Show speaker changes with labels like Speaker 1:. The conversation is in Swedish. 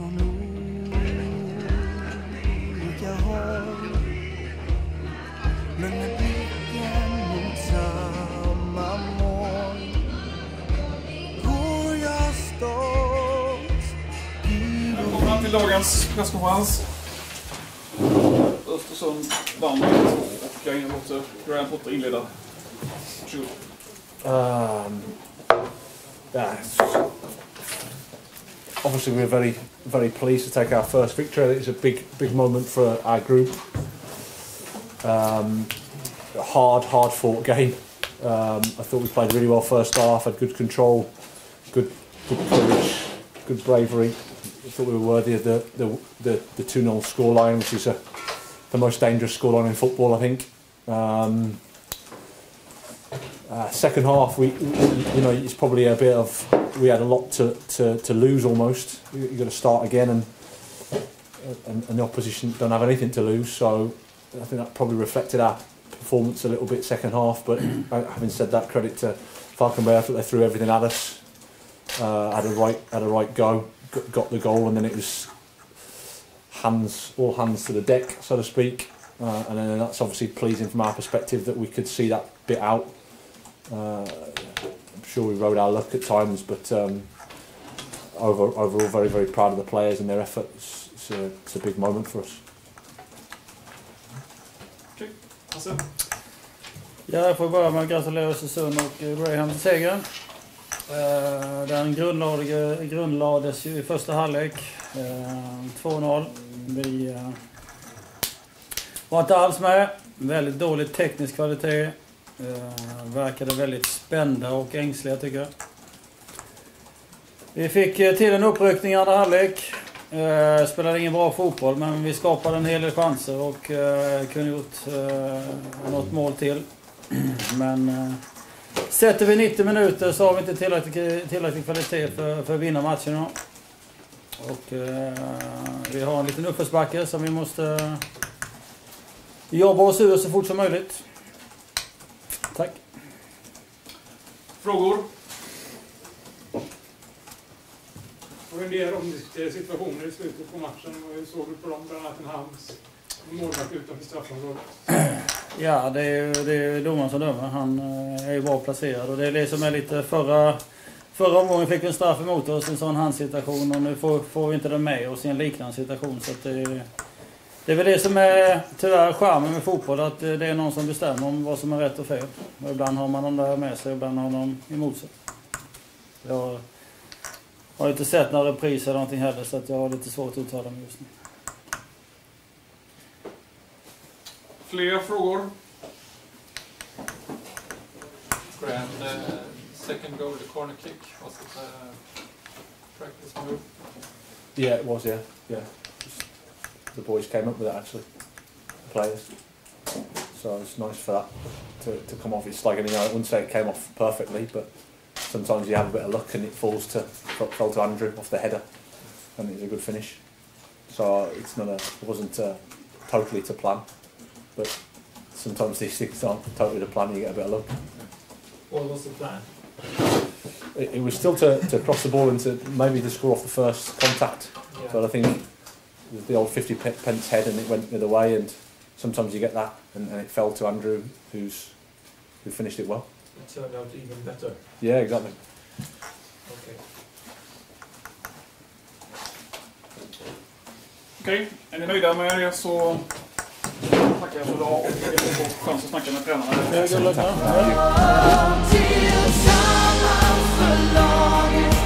Speaker 1: från olika håll Men med blicken mot samma mål Går jag stolt
Speaker 2: Välkomna till dagens presskonferens. Östersund vann med 2 och jag låter Graham Potter inleda. Varsågod.
Speaker 3: Um. Obviously, we're very, very pleased to take our first victory. It's a big, big moment for our group. Um, hard, hard fought game. Um, I thought we played really well first half, had good control, good, good courage, good bravery. I thought we were worthy of the, the, the, the 2 0 scoreline, which is a, the most dangerous scoreline in football, I think. Um, uh, second half, we, you know, it's probably a bit of we had a lot to, to, to lose almost. You, have got to start again, and, and and the opposition don't have anything to lose. So I think that probably reflected our performance a little bit second half. But having said that, credit to Falkenberg. I thought they threw everything at us. Uh, had a right had a right go, got, got the goal, and then it was hands all hands to the deck, so to speak. Uh, and then that's obviously pleasing from our perspective that we could see that bit out. Uh, I'm sure we rode our luck at times, but um, over, overall very very proud of the players and their efforts. It's a, it's a big moment for us.
Speaker 2: Okej, Hasse.
Speaker 4: Ja, jag får börja med att gratulera Östersund och eh, Graham till segern. Eh, Den grundlade, grundlades ju i första halvlek. Eh, 2-0. Vi eh, var inte alls med. Väldigt dålig teknisk kvalitet. Eh, Verkade väldigt spända och ängsliga tycker jag. Vi fick eh, till en uppryckning i andra halvlek. Eh, spelade ingen bra fotboll men vi skapade en hel del chanser och eh, kunde gjort eh, något mål till. Men eh, sätter vi 90 minuter så har vi inte tillräcklig, tillräcklig kvalitet för, för att vinna matchen. då. Och eh, vi har en liten uppförsbacke som vi måste eh, jobba oss ur så fort som möjligt. Tack.
Speaker 2: Frågor?
Speaker 5: Och en del omdiskuterade situationer i slutet på matchen. Och hur såg du på dem? Bland annat en hands målvakt utanför straffområdet.
Speaker 4: Ja, det är ju det är domaren som dömer. Han eh, är ju bra placerad. Och det är det som är lite förra... Förra omgången fick vi en straff emot oss i en sån handsituation och nu får, får vi inte den med oss i en liknande situation. Så att det, det är väl det som är tyvärr charmen med fotboll, att det är någon som bestämmer om vad som är rätt och fel. Och ibland har man dem där med sig, ibland har de emot sig. Jag har inte sett några repriser eller någonting heller så att jag har lite svårt att uttala mig just nu.
Speaker 2: Fler frågor?
Speaker 6: Graham, the second goal, the corner kick, was it a practice move?
Speaker 3: Yeah, it was. Yeah, yeah. The boys came up with it actually, the players. So it's nice for that to, to come off. It's like you know, I wouldn't say it came off perfectly, but sometimes you have a bit of luck and it falls to fell to Andrew off the header, and it's a good finish. So it's not a, it wasn't uh, totally to plan, but sometimes these things aren't totally to plan. and You get a bit of luck.
Speaker 6: What was the plan?
Speaker 3: It, it was still to, to cross the ball and to maybe to score off the first contact. But I think the old 50 pence head and it went the other way and sometimes you get that and, and it fell to Andrew who's who finished it well.
Speaker 6: It turned out even better.
Speaker 3: Yeah, exactly.
Speaker 6: Okay.
Speaker 2: Okej, är ni nöjda med er? det så tackar jag för idag och jag får chans att snacka med tränarna.
Speaker 1: Tillsammans för laget, vi har